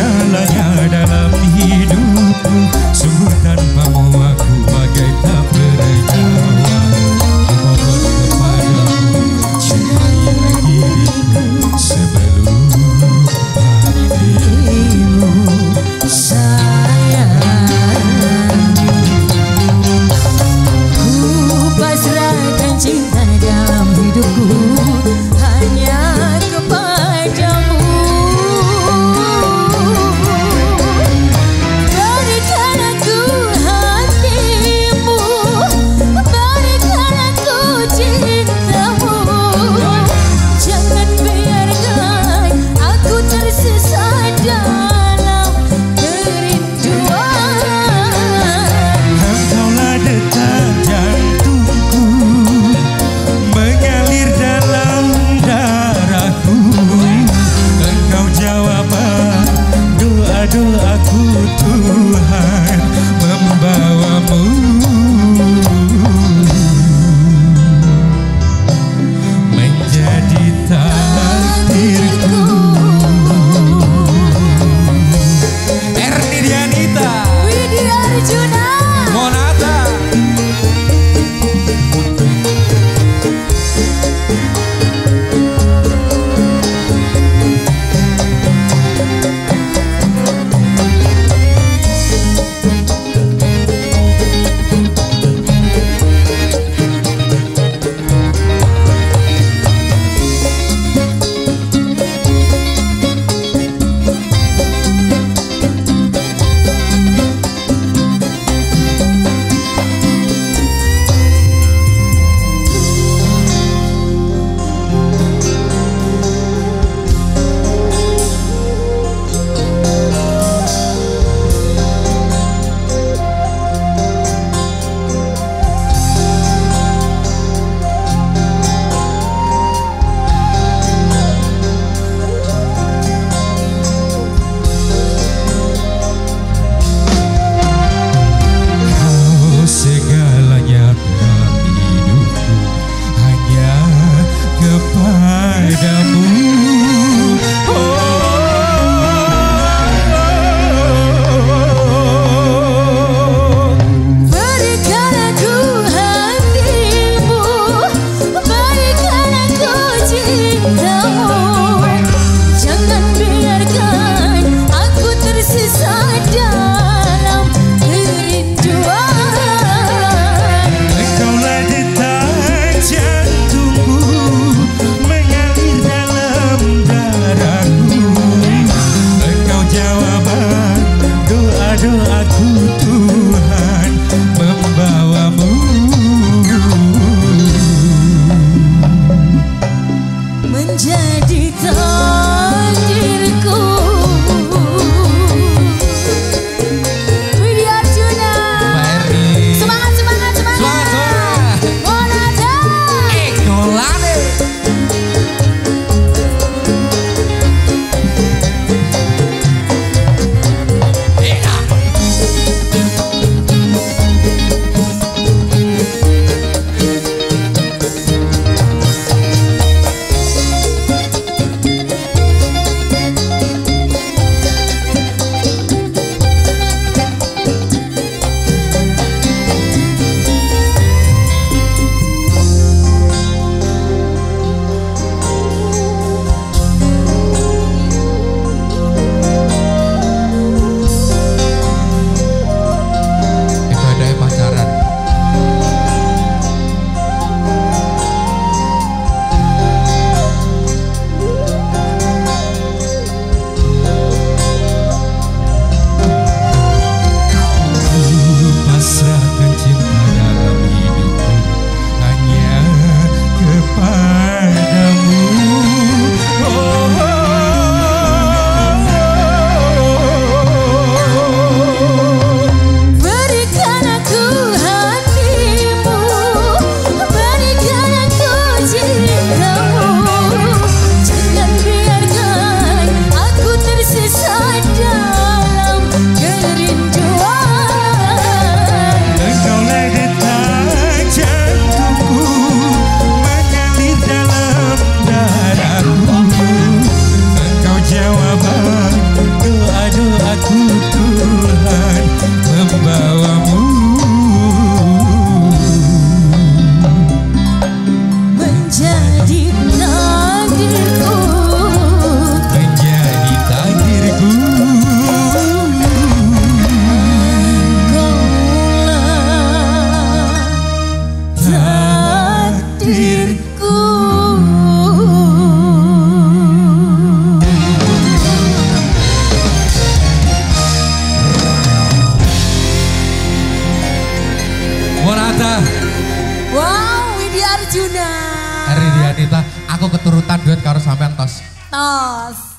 segalanya dalam hidupku. I'm Yes.